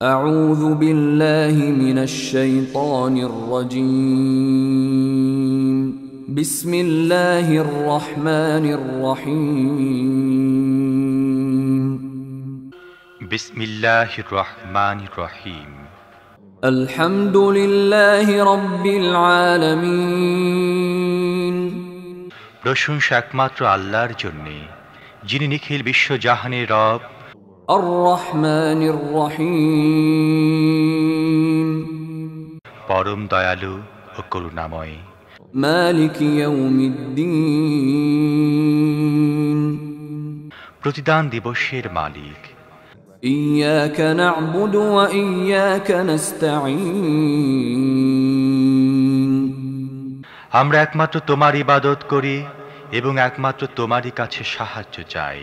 أعوذ بالله من الشيطان الرجيم بسم الله الرحمن الرحيم বিসমিল্লাহ রহমান রহিম الحمد لله رب العالمين প্রশংসা একমাত্র আল্লাহর জন্যে যিনি নিখিল বিশ্বজাহানের রব الرحمن الرحيم পরম দয়ালু ও করুণাময় مالك يوم الدين প্রতিদান দিবসের মালিক إياك نعبد وإياك نستعين আমরা একমাত্র তোমার ইবাদত করি এবং একমাত্র তোমারই কাছে সাহায্য চাই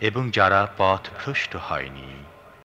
এবং যারা পথ ভ্রষ্ট হয়নি।